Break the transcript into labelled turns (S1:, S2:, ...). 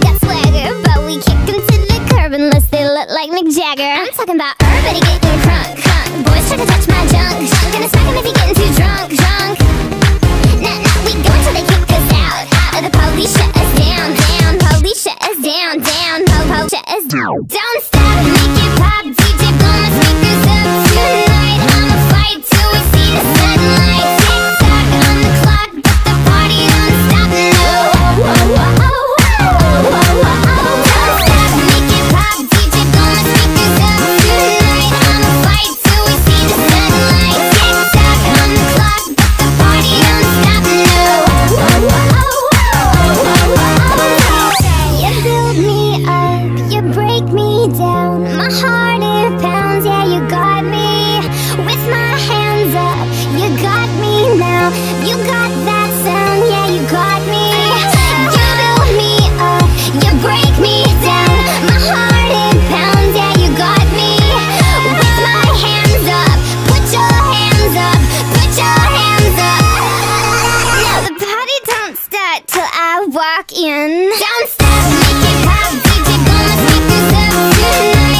S1: got swagger. But we kick them to the curb unless they look like Mick Jagger. I'm talking about everybody getting crunk, crunk. Boys try to touch my junk, junk. Gonna smack him if he getting too drunk, drunk. Nah, nah, we go until they kick us out, out. The police shut us down, down. Police shut us down, down. Po, po, shut us down. Don't Walk in. Downstairs, make it pop, DJ gonna this up tonight